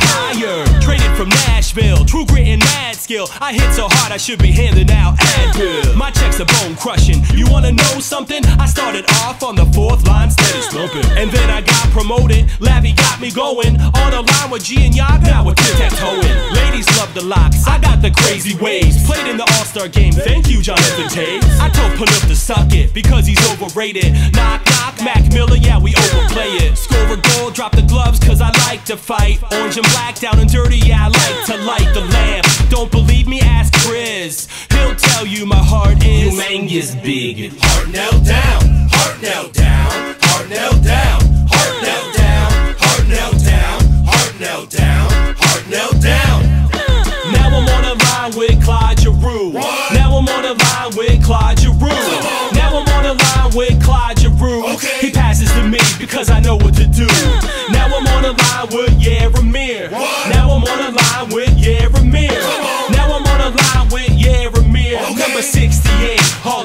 higher. Traded from Nashville, true grit and mad skill. I hit so hard I should be handing out Advil. My checks are bone crushing. You wanna know something? I started off on the fourth line, steady slumping. And then I got promoted. Lavi got me going. On the line with G and Yacht, now we're tic tac toeing. Ladies love the locks. I got the crazy ways. Played in the All Star game. Thank you, Jonathan Tate. I told Phaneuf to suck it because he's overrated. Knock knock, Mac Miller, yeah we overplay it. Score to fight. Orange and black, down and dirty, yeah I like to light the lamp. Don't believe me? Ask Chris. He'll tell you my heart is humongous big. Hartnell down, Hartnell down, Hartnell down, heart nailed down, Hartnell down, Hartnell down, Hartnell down. Now I'm on the line with Claude Giroux. Now I'm on the line with Claude Giroux. Now I'm on the line with Claude yeah.